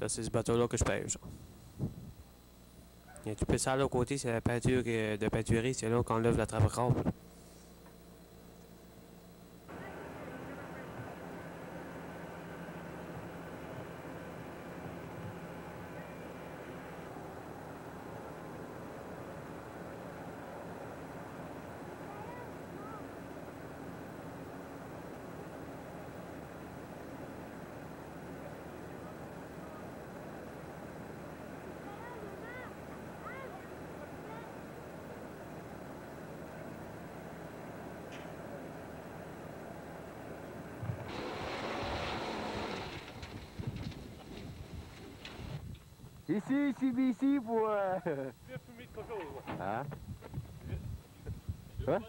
Ça, c'est ce bateau-là que je pêche. Et tu peux ça à l'autre côté, c'est la peinture de peinturer, c'est là qu'on lève la trappe rare. Ici, ici, ici pour. euh, fumer de coco, là. Hein? Hey, Jean!